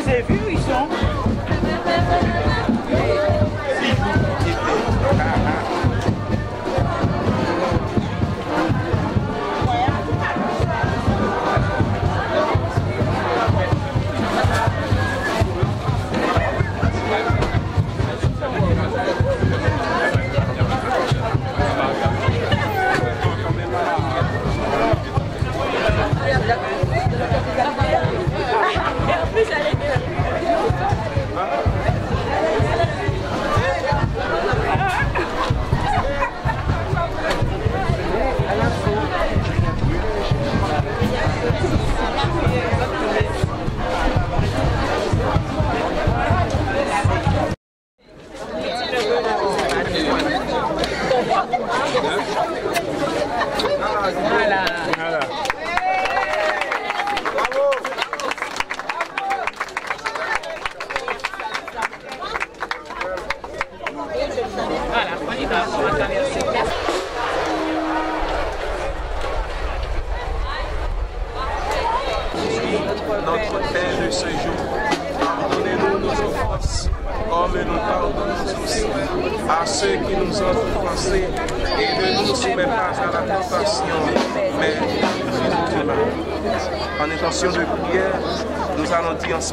les ai vus, ils sont.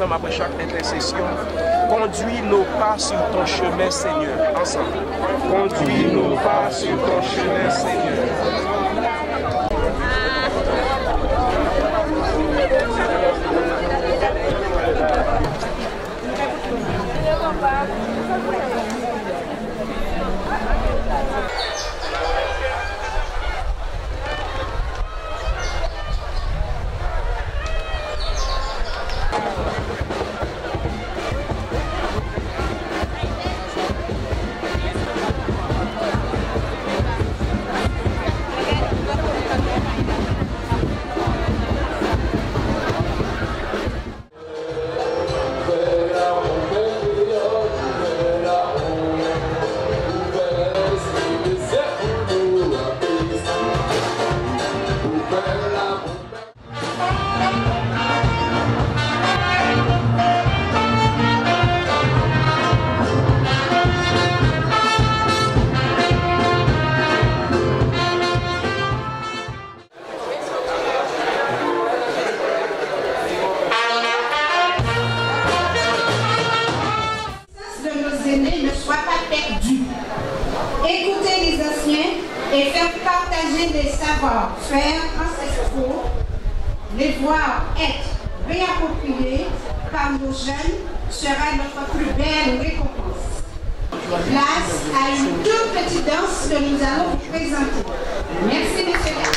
après chaque intercession. Conduis nos pas sur ton chemin, Seigneur. Ensemble. Conduis nos pas sur ton chemin, Seigneur. Que nous allons vous présenter. Merci, messieurs.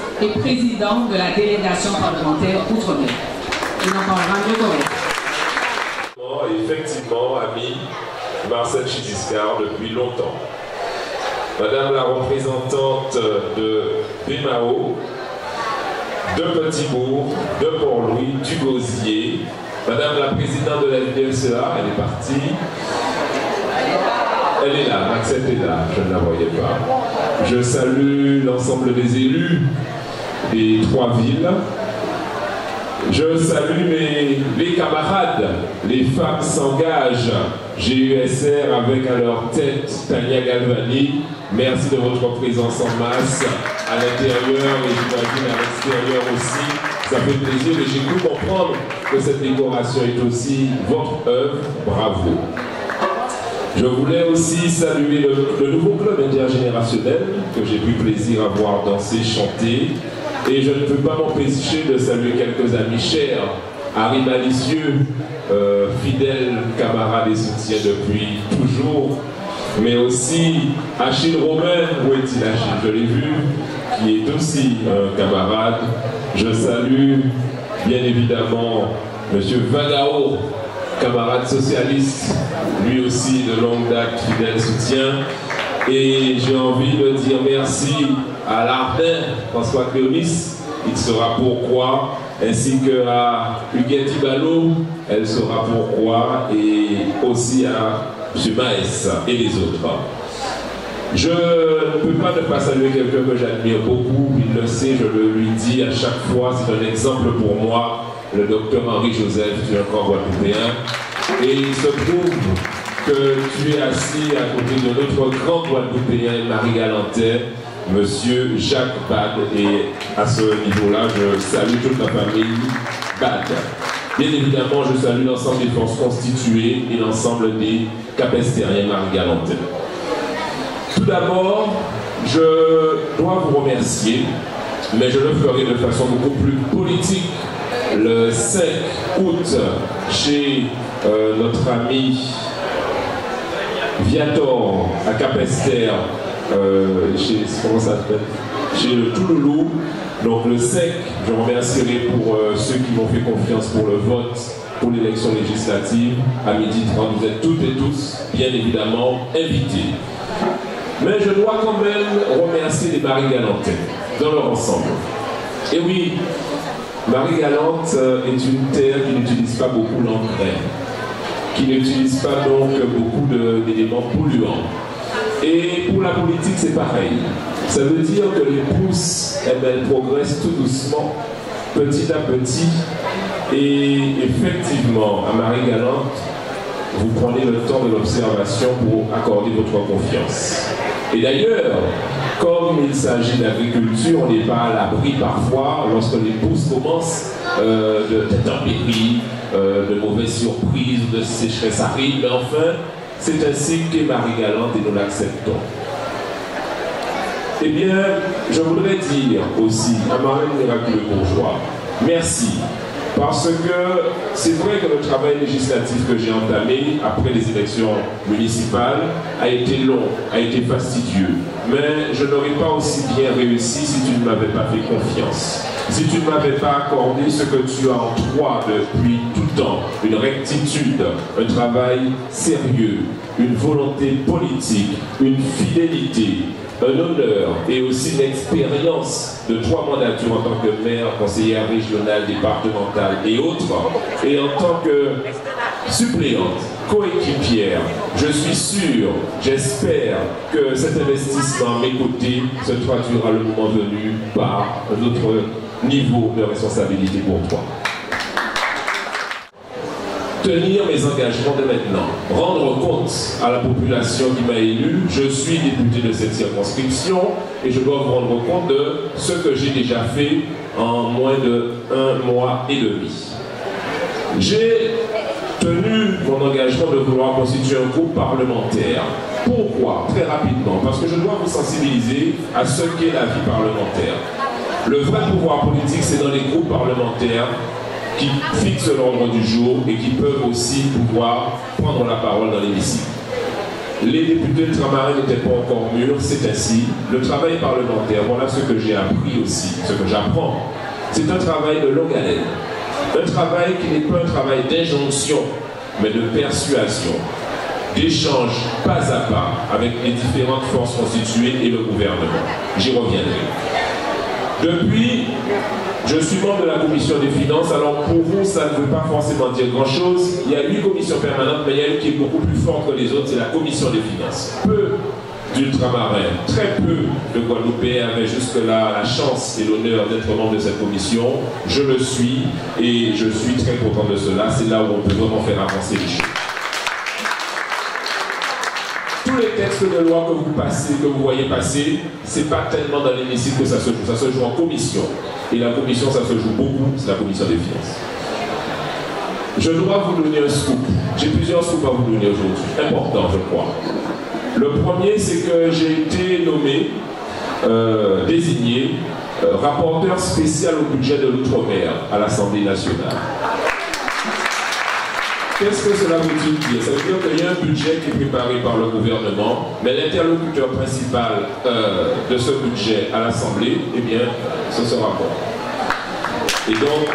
et président de la délégation parlementaire Outre-mer. Il en parlera mieux Effectivement, ami Marcel Chidiscar depuis longtemps. Madame la représentante de Bémao, de Petit-Bourg, de Port-Louis, du Gosier, Madame la présidente de la FDSEA, elle est partie, elle est là, Maxette est là, je ne la voyais pas. Je salue l'ensemble des élus des trois villes. Je salue mes, camarades, les femmes s'engagent. GUSR avec à leur tête Tania Galvani. Merci de votre présence en masse à l'intérieur et j'imagine à l'extérieur aussi. Ça fait plaisir et j'ai pu comprendre que cette décoration est aussi votre œuvre. Bravo. Je voulais aussi saluer le, nouveau club intergénérationnel que j'ai eu plaisir à voir danser, chanter. Et je ne peux pas m'empêcher de saluer quelques amis chers. Harry Malicieux, euh, fidèle camarade et soutien depuis toujours. Mais aussi Achille Romain, où est-il Achille? Je l'ai vu, qui est aussi un camarade. Je salue bien évidemment M. Vagao, camarade socialiste, lui aussi de longue date, fidèle soutien. Et j'ai envie de dire merci à l'Ardin, François Cléonis, il sera pourquoi, ainsi que à Huguette Ballot, elle sera pourquoi, et aussi à M. Maes et les autres. Je ne peux pas ne pas saluer quelqu'un que j'admire beaucoup, il le sait, je le lui dis à chaque fois, c'est un exemple pour moi, le docteur Henri Joseph du corps guadeloupéen. Et il se trouve que tu es assis à côté de notre grand guadeloupéen Marie Galantais, Monsieur Jacques Bad. Et à ce niveau-là, je salue toute la famille Bad. Bien évidemment, je salue l'ensemble des forces constituées et l'ensemble des capestériens Marie. Tout d'abord, je dois vous remercier, mais je le ferai de façon beaucoup plus politique le 5 août chez euh, notre ami Viator à Capester, euh, chez, comment chez le Touloulou. Donc le 5, je remercierai pour euh, ceux qui m'ont fait confiance pour le vote pour l'élection législative à midi 30. Vous êtes toutes et tous, bien évidemment, invités. Mais je dois quand même remercier les Marie Galantais dans leur ensemble. Et oui, Marie-Galante euh, est une terre qui n'utilise pas beaucoup l'engrais, qui n'utilise pas donc beaucoup d'éléments polluants. Et pour la politique, c'est pareil. Ça veut dire que les pousses, eh elles progressent tout doucement, petit à petit. Et effectivement, à Marie-Galante, vous prenez le temps de l'observation pour accorder votre confiance. Et d'ailleurs, comme il s'agit d'agriculture, on n'est pas à l'abri parfois, lorsque les pousses commencent, euh, d'intempéries, euh, de mauvaises surprises, de sécheresse arrive, mais enfin, c'est ainsi qu'est Marie Galante et nous l'acceptons. Eh bien, je voudrais dire aussi à Marine Miraculeux Bourgeois, merci parce que c'est vrai que le travail législatif que j'ai entamé après les élections municipales a été long, a été fastidieux. Mais je n'aurais pas aussi bien réussi si tu ne m'avais pas fait confiance. Si tu ne m'avais pas accordé ce que tu as en toi depuis tout temps, une rectitude, un travail sérieux, une volonté politique, une fidélité, un honneur et aussi l'expérience de trois mandatures en tant que maire, conseillère régionale, départementale et autres, et en tant que suppléante, coéquipière, je suis sûr, j'espère que cet investissement à mes côtés se traduira le moment venu par un autre niveau de responsabilité pour toi tenir mes engagements de maintenant, rendre compte à la population qui m'a élu. Je suis député de cette circonscription et je dois vous rendre compte de ce que j'ai déjà fait en moins de un mois et demi. J'ai tenu mon engagement de vouloir constituer un groupe parlementaire. Pourquoi? Très rapidement, parce que je dois vous sensibiliser à ce qu'est la vie parlementaire. Le vrai pouvoir politique, c'est dans les groupes parlementaires qui fixent l'ordre du jour et qui peuvent aussi pouvoir prendre la parole dans l'hémicycle. Les députés de Tramarin n'étaient pas encore mûrs, c'est ainsi. Le travail parlementaire, voilà ce que j'ai appris aussi, ce que j'apprends. C'est un travail de longue haleine. Un travail qui n'est pas un travail d'injonction, mais de persuasion, d'échange pas à pas avec les différentes forces constituées et le gouvernement. J'y reviendrai. Depuis je suis membre de la commission des finances, alors pour vous, ça ne veut pas forcément dire grand-chose. Il y a huit commissions permanentes, mais il y a une qui est beaucoup plus forte que les autres, c'est la commission des finances. Peu d'ultramarins, très peu de Guadeloupéens avaient jusque-là la chance et l'honneur d'être membre de cette commission. Je le suis et je suis très content de cela. C'est là où on peut vraiment faire avancer les choses tous les textes de loi que vous passez, que vous voyez passer, c'est pas tellement dans l'hémicycle que ça se joue. Ça se joue en commission. Et la commission, ça se joue beaucoup, c'est la commission des finances. Je dois vous donner un scoop. J'ai plusieurs scoops à vous donner aujourd'hui. Important, je crois. Le premier, c'est que j'ai été nommé, euh, désigné, euh, rapporteur spécial au budget de l'outre-mer à l'Assemblée nationale. Qu'est-ce que cela veut dire? Ça veut dire qu'il y a un budget qui est préparé par le gouvernement, mais l'interlocuteur principal euh, de ce budget à l'Assemblée, eh bien, ce sera moi. Et donc,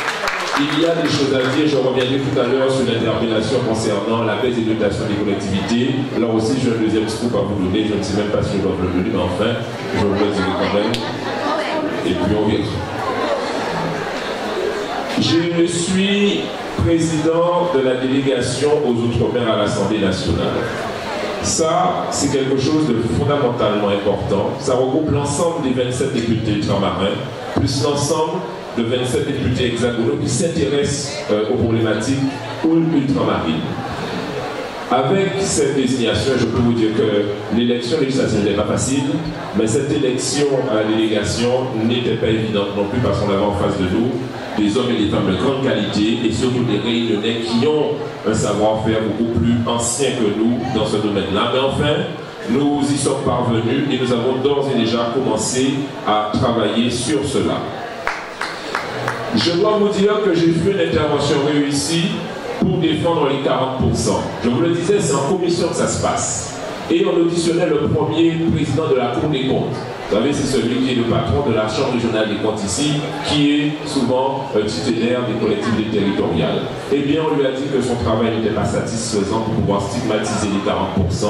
il y a des choses à dire, je reviendrai tout à l'heure sur l'interpellation concernant la baisse des dotations des collectivités. Là aussi, j'ai un deuxième scoop à vous donner, je ne sais même pas si je dois vous le donner, mais enfin, je vous le dirai quand même. Et puis on verra. Je suis président de la délégation aux Outre-mer à l'Assemblée nationale. Ça, c'est quelque chose de fondamentalement important. Ça regroupe l'ensemble des 27 députés ultramarins, plus l'ensemble de 27 députés hexagonaux qui s'intéressent euh, aux problématiques ultramarines. Avec cette désignation, je peux vous dire que l'élection législative n'était pas facile, mais cette élection à la délégation n'était pas évidente non plus parce qu'on avait en face de nous des hommes et des femmes de grande qualité et surtout des réunionnais qui ont un savoir-faire beaucoup plus ancien que nous dans ce domaine-là. Mais enfin, nous y sommes parvenus et nous avons d'ores et déjà commencé à travailler sur cela. Je dois vous dire que j'ai fait une intervention réussie pour défendre les 40%. Je vous le disais, c'est en commission que ça se passe. Et on auditionnait le premier président de la Cour des comptes. Vous savez, c'est celui qui est le patron de la Chambre régionale des comptes ici, qui est souvent tutélaire des collectivités territoriales. Eh bien, on lui a dit que son travail n'était pas satisfaisant pour pouvoir stigmatiser les 40%.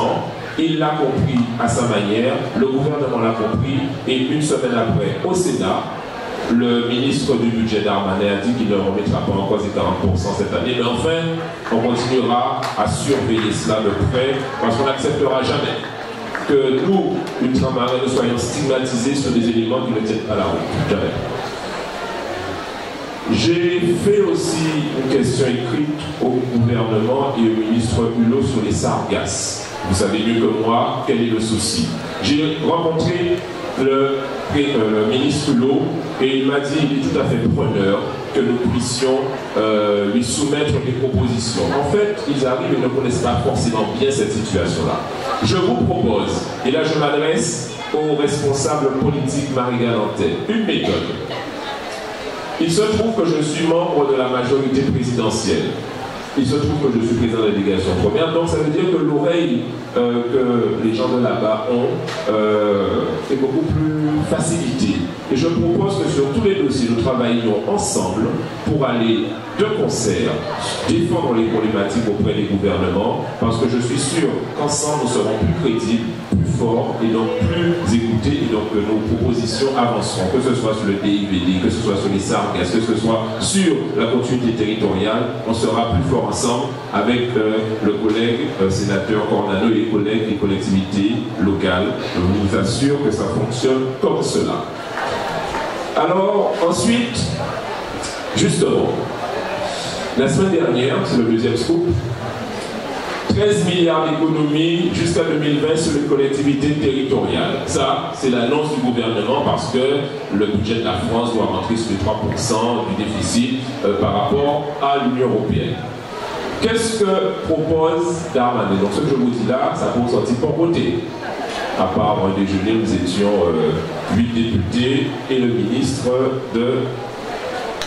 Il l'a compris à sa manière, le gouvernement l'a compris, et une semaine après, au Sénat, le ministre du budget d'Armanet a dit qu'il ne remettra pas en cause les 40% cette année, mais enfin, on continuera à surveiller cela de près, parce qu'on n'acceptera jamais que nous, ultramarins, nous soyons stigmatisés sur des éléments qui ne tiennent pas la route. J'ai fait aussi une question écrite au gouvernement et au ministre Hulot sur les sargasses. Vous savez mieux que moi quel est le souci. J'ai rencontré le, le ministre Hulot et il m'a dit qu'il est tout à fait preneur que nous puissions euh, lui soumettre des propositions. En fait, ils arrivent et ne connaissent pas forcément bien cette situation-là. Je vous propose, et là je m'adresse aux responsables politiques marie-galantais. Une méthode. Il se trouve que je suis membre de la majorité présidentielle. Il se trouve que je suis président de la délégation première, donc ça veut dire que l'oreille euh, que les gens de là-bas ont euh, est beaucoup plus facilitée. Et je propose que sur tous les dossiers, nous travaillions ensemble pour aller de concert défendre les problématiques auprès des gouvernements, parce que je suis sûr qu'ensemble, nous serons plus crédibles, fort et donc plus écoutés et donc nos propositions avanceront, que ce soit sur le DIVD, que ce soit sur les sargasses, que ce soit sur la continuité territoriale, on sera plus fort ensemble avec euh, le collègue euh, sénateur Cornano et les collègues des collectivités locales. Je vous assure que ça fonctionne comme cela. Alors, ensuite, justement, la semaine dernière, c'est le deuxième scoop, 13 milliards d'économies jusqu'à 2020 sur les collectivités territoriales. Ça, c'est l'annonce du gouvernement parce que le budget de la France doit rentrer sur les 3% du déficit euh, par rapport à l'Union européenne. Qu'est-ce que propose Darmanin? Donc ce que je vous dis là, ça peut sortir pour voter. À part un déjeuner, nous étions euh, 8 députés et le ministre de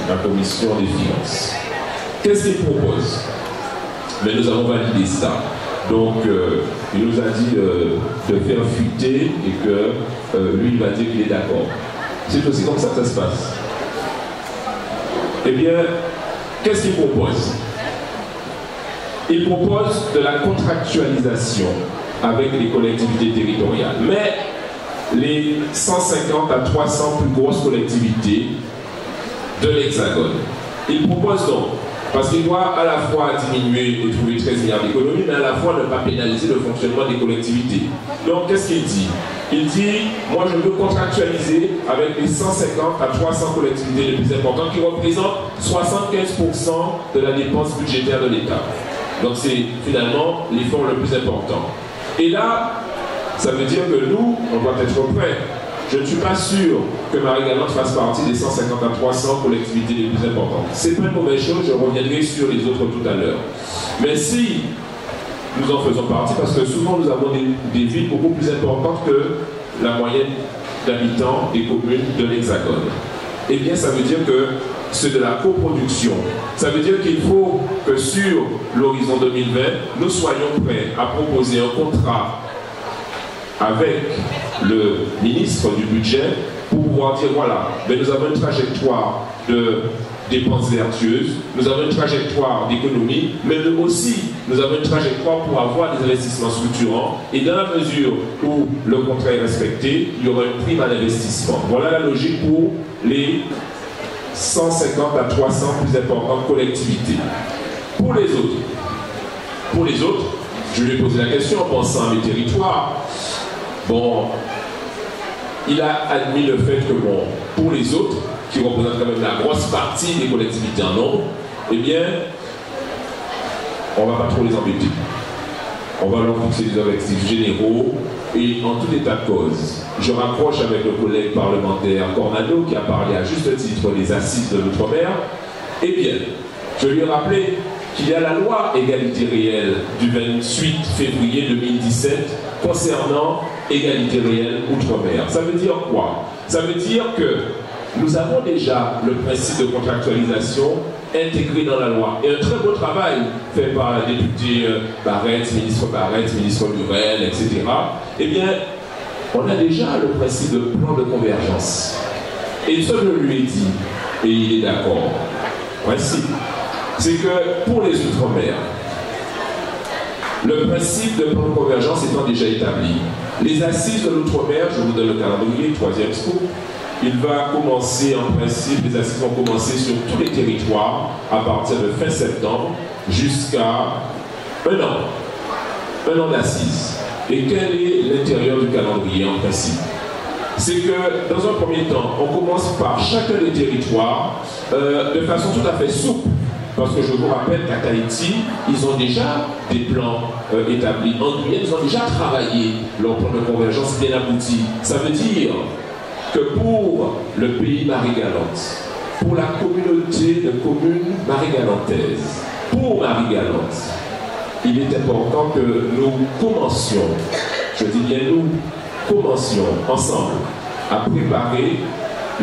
la Commission des Finances. Qu'est-ce qu'il propose? Mais nous avons validé ça. Donc, euh, il nous a dit euh, de faire fuiter et que euh, lui, il va dire qu'il est d'accord. C'est aussi comme ça que ça se passe. Eh bien, qu'est-ce qu'il propose? Il propose de la contractualisation avec les collectivités territoriales. Mais les 150 à 300 plus grosses collectivités de l'Hexagone. Il propose donc parce qu'il doit à la fois diminuer et trouver 13 milliards d'économies, mais à la fois ne pas pénaliser le fonctionnement des collectivités. Donc qu'est-ce qu'il dit? Il dit, moi je veux contractualiser avec les 150 à 300 collectivités les plus importantes qui représentent 75% de la dépense budgétaire de l'État. Donc c'est finalement l'effort le plus important. Et là, ça veut dire que nous, on doit être prêts je ne suis pas sûr que Marie-Galante fasse partie des 150 à 300 collectivités les plus importantes. C'est pas une mauvaise chose, je reviendrai sur les autres tout à l'heure. Mais si nous en faisons partie, parce que souvent nous avons des, villes beaucoup plus importantes que la moyenne d'habitants des communes de l'Hexagone, eh bien ça veut dire que c'est de la coproduction. Ça veut dire qu'il faut que sur l'horizon 2020, nous soyons prêts à proposer un contrat avec le ministre du budget pour pouvoir dire voilà, mais nous avons une trajectoire de dépenses vertueuses, nous avons une trajectoire d'économie, mais aussi nous avons une trajectoire pour avoir des investissements structurants et dans la mesure où le contrat est respecté, il y aura une prime à l'investissement. Voilà la logique pour les 150 à 300 plus importantes collectivités. Pour les autres, pour les autres, je lui ai posé la question en pensant à mes territoires. Bon, il a admis le fait que, bon, pour les autres, qui représentent quand même la grosse partie des collectivités en nombre, eh bien, on ne va pas trop les embêter. On va leur fixer des objectifs généraux et en tout état de cause. Je rapproche avec le collègue parlementaire Cornado qui a parlé à juste titre des assises de l'outre-mer. Eh bien, je lui ai rappelé qu'il y a la loi égalité réelle du 28 février 2017 concernant égalité réelle outre-mer. Ça veut dire quoi? Ça veut dire que nous avons déjà le principe de contractualisation intégré dans la loi. Et un très beau travail fait par la députée euh, Barrette, ministre Barrette, ministre Lurel, etc. Eh bien, on a déjà le principe de plan de convergence. Et ce que je lui ai dit, et il est d'accord, principe, c'est que pour les Outre-mer, le principe de plan de convergence étant déjà établi, les assises de l'outre-mer, je vous donne le calendrier, troisième scoop, il va commencer en principe, les assises vont commencer sur tous les territoires à partir de fin septembre jusqu'à un an. Un an d'assises. Et quel est l'intérieur du calendrier en principe? C'est que dans un premier temps, on commence par chacun des territoires euh, de façon tout à fait souple parce que je vous rappelle qu'à Tahiti, ils ont déjà des plans euh, établis. En Guyane, ils ont déjà travaillé leur plan de convergence bien abouti. Ça veut dire que pour le pays Marie-Galante, pour la communauté de communes marie-galantaises, pour Marie-Galante, il est important que nous commencions, je dis bien nous, commencions ensemble à préparer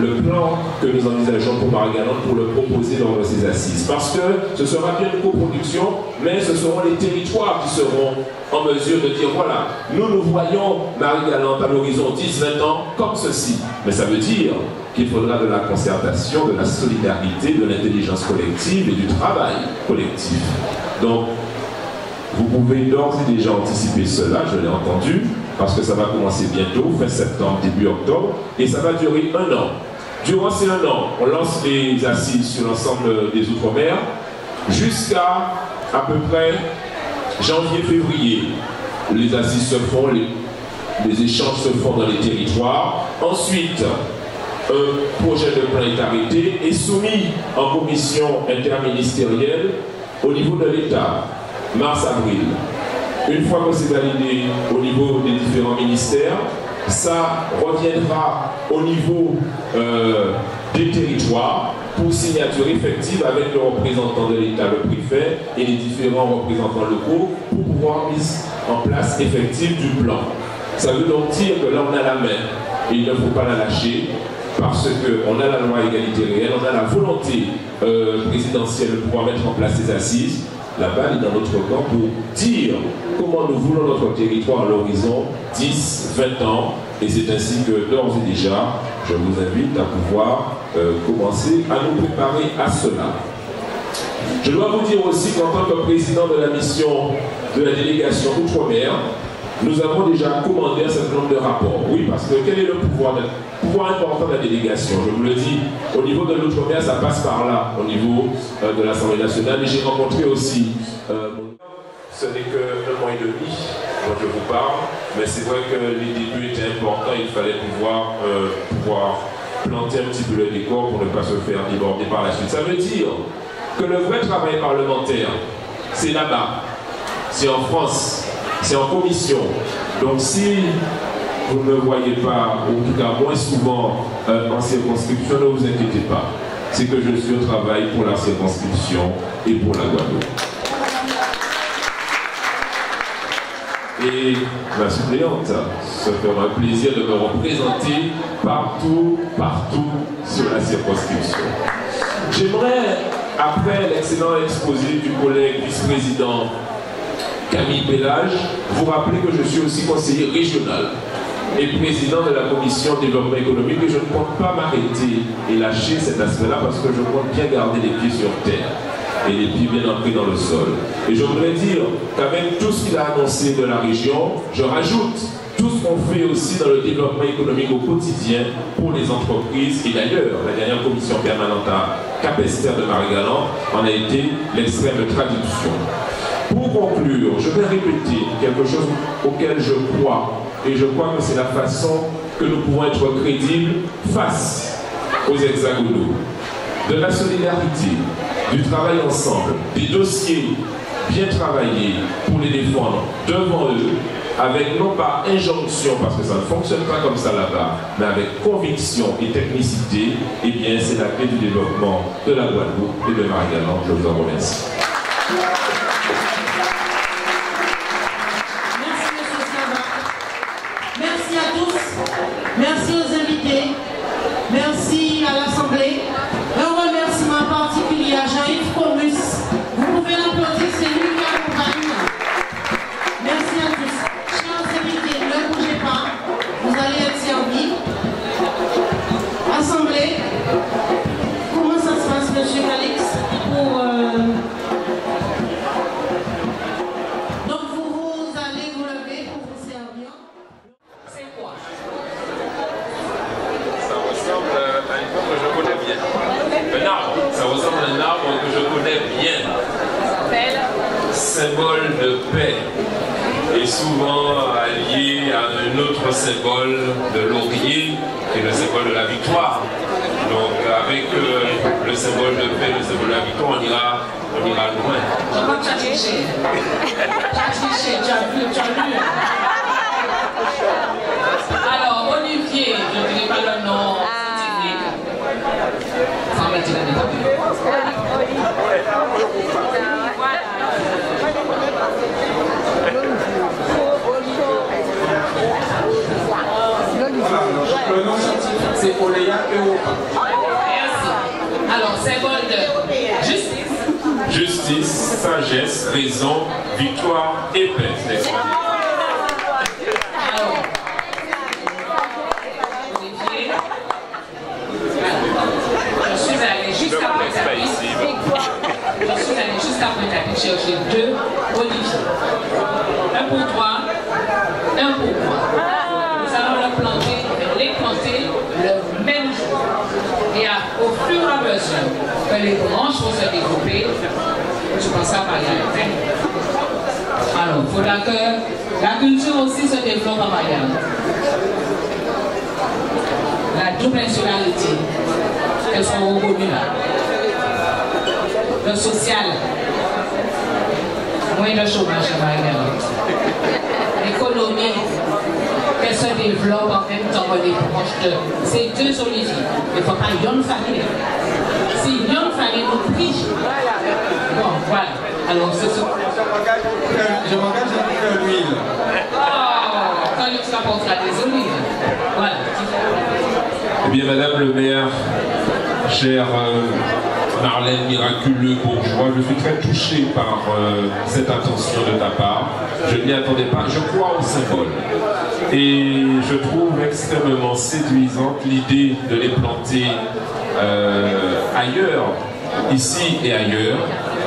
le plan que nous envisageons pour Marie-Galante pour le proposer lors de ces assises. Parce que ce sera bien une coproduction, mais ce seront les territoires qui seront en mesure de dire voilà, nous nous voyons Marie-Galante à l'horizon 10-20 ans comme ceci. Mais ça veut dire qu'il faudra de la concertation, de la solidarité, de l'intelligence collective et du travail collectif. Donc, vous pouvez d'ores et déjà anticiper cela, je l'ai entendu, parce que ça va commencer bientôt, fin septembre, début octobre, et ça va durer un an. Durant ces un an, on lance les assises sur l'ensemble des Outre-mer jusqu'à à peu près janvier-février. Les assises se font, les, échanges se font dans les territoires. Ensuite, un projet de plan est arrêté et soumis en commission interministérielle au niveau de l'État, mars-avril. Une fois que c'est validé au niveau des différents ministères, ça reviendra au niveau euh, des territoires pour signature effective avec le représentant de l'État, le préfet et les différents représentants locaux pour pouvoir mettre en place effective du plan. Ça veut donc dire que là on a la main et il ne faut pas la lâcher parce qu'on a la loi égalité réelle, on a la volonté euh, présidentielle de pouvoir mettre en place ces assises la balle est dans notre camp pour dire comment nous voulons notre territoire à l'horizon 10, 20 ans. Et c'est ainsi que d'ores et déjà, je vous invite à pouvoir euh, commencer à nous préparer à cela. Je dois vous dire aussi qu'en tant que président de la mission de la délégation Outre-mer, nous avons déjà commandé un certain nombre de rapports. Oui, parce que quel est le pouvoir, pouvoir important de la délégation? Je vous le dis, au niveau de l'outre-mer, ça passe par là, au niveau euh, de l'Assemblée nationale. Et j'ai rencontré aussi euh. Ce n'est qu'un mois et demi dont je vous parle, mais c'est vrai que les débuts étaient importants. Il fallait pouvoir, euh, pouvoir planter un petit peu le décor pour ne pas se faire déborder par la suite. Ça veut dire que le vrai travail parlementaire, c'est là-bas, c'est en France, c'est en commission. Donc si vous ne me voyez pas, ou en tout cas moins souvent euh, en circonscription, ne vous inquiétez pas. C'est que je suis au travail pour la circonscription et pour la Guadeloupe. Et ma suppléante se fera un plaisir de me représenter partout, partout sur la circonscription. J'aimerais, après l'excellent exposé du collègue vice-président Camille Pélage, vous rappelez que je suis aussi conseiller régional et président de la commission développement économique et je ne compte pas m'arrêter et lâcher cet aspect-là parce que je compte bien garder les pieds sur terre et les pieds bien ancrés dans le sol. Et je voudrais dire qu'avec tout ce qu'il a annoncé de la région, je rajoute tout ce qu'on fait aussi dans le développement économique au quotidien pour les entreprises. Et d'ailleurs, la dernière commission permanente à Capester de Marie-Galant en a été l'extrême traduction. Conclure, je vais répéter quelque chose auquel je crois. Et je crois que c'est la façon que nous pouvons être crédibles face aux hexagonaux. De la solidarité, du travail ensemble, des dossiers bien travaillés pour les défendre devant eux, avec non pas injonction, parce que ça ne fonctionne pas comme ça là-bas, mais avec conviction et technicité, eh bien c'est la clé du développement de la Guadeloupe et de marie Je vous en remercie. Merci aux invités. Merci que tu as triché. Tu as triché, tu as vu, tu lu. Alors, Olivier, je ne dirai pas le nom technique. Sans mettre la le nom scientifique, c'est Olea Europa. Merci. Alors, symbole de justice. Justice, sagesse, raison, victoire et paix. Alors, Olivier. Je suis allé jusqu'à Pointe-à-Pitre. Je suis allé jusqu'à Pointe-à-Pitre chercher deux Olivier. Un pour toi, un pour moi. Nous allons le planter, les planter le même jour. Et à- au fur et à mesure que les branches vont se développer, je pense à Marianne. Alors, il faudra que la culture aussi se développe à Marianne. La double insularité, qu'elle soit reconnue là. Le social, moins de chômage à Marianne. L'économie, qu'elle se développe en même temps que les proches de ces deux oliviers. Il ne faut pas une famille. Si une famille nous prie, bon, voilà. Alors, ce Je m'engage à faire l'huile. Oh, quand il s'apportera des olives. Voilà. Eh bien, Madame le maire, chère euh, Marlène Miraculeux Bourgeois, je suis très touché par euh, cette attention de ta part. Je n'y attendais pas. Je crois au symbole. Et je trouve extrêmement séduisante l'idée de les planter euh, ailleurs, ici et ailleurs.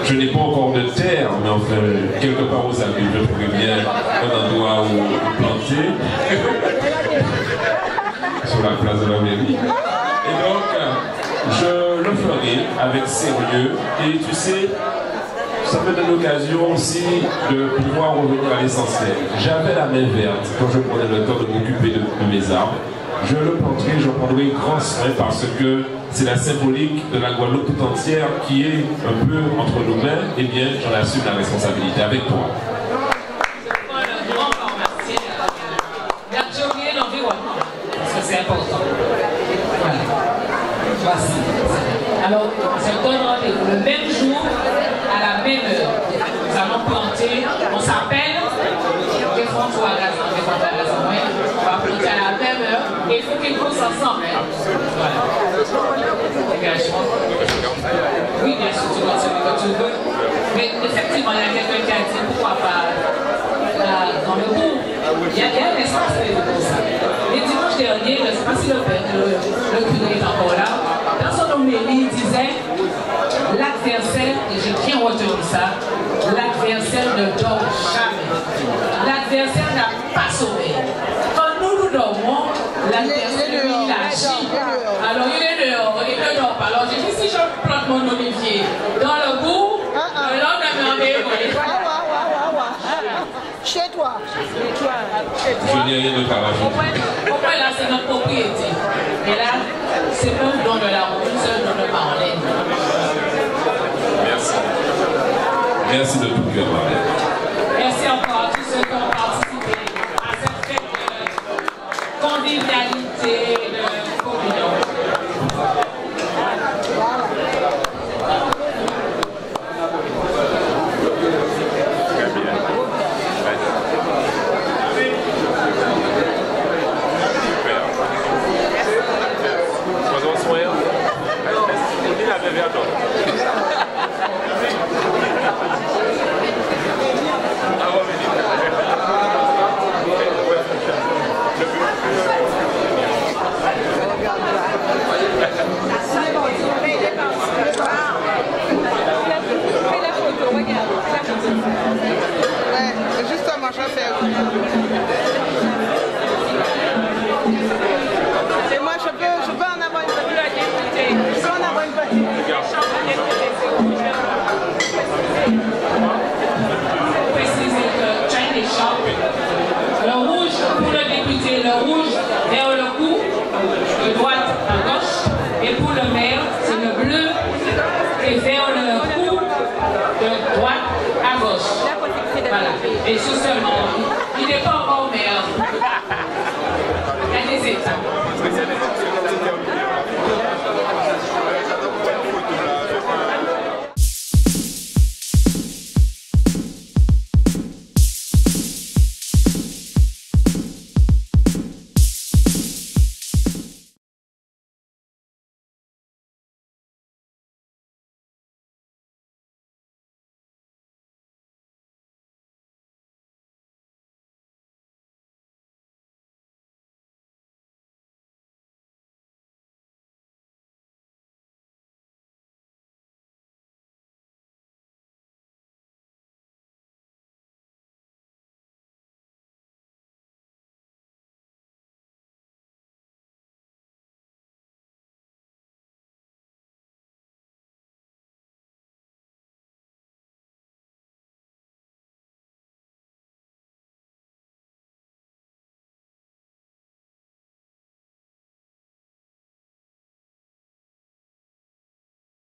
Je n'ai pas encore de terre, mais enfin, quelque part aux amis, je trouverais bien un endroit où planter. sur la place de la mairie. Et donc, je le ferai avec sérieux. Et tu sais, ça me donne l'occasion aussi de pouvoir revenir à l'essentiel. J'avais la main verte quand je prenais le temps de m'occuper de, mes arbres. Je le planterai, j'en prendrai grand soin parce que c'est la symbolique de la Guadeloupe tout entière qui est un peu entre nos mains. Eh bien, j'en assume la responsabilité avec toi. Voilà, un grand pharmacien. Il a déjà oublié l'environnement. Parce que c'est important. Voilà. Voici. Alors, on se donne rendez-vous le même jour, à la même heure. Nous allons planter, on s'appelle, défends-toi à Gazan, défends-toi à Gazan, ouais. On va planter à la même heure, et il faut qu'ils poussent ensemble. hein. Voilà. Engagement. Oui, bien sûr, tu dois celui que tu veux. Mais effectivement, il y a quelqu'un qui a dit pourquoi pas là, dans le cours. Il y a, il y a un espace pour ça. Et dimanche dernier, je ne sais pas si le père, le, le curé est encore là, dans son homélie, il disait l'adversaire, et j'ai bien retenu ça, l'adversaire ne dort jamais. L'adversaire n'a pas sommeil. Quand nous nous dormons, l'adversaire, lui, il agit. Alors il est dehors, il ne dort pas. Alors j'ai dit, si je plante mon olivier dans le bout, le lendemain, on Chez toi. Je n'ai rien d'autre à rajouter. moins, là, c'est notre propriété. Et là, c'est un don de la route, c'est un don. Merci. Merci de tout cœur. Merci encore à tous ceux qui ont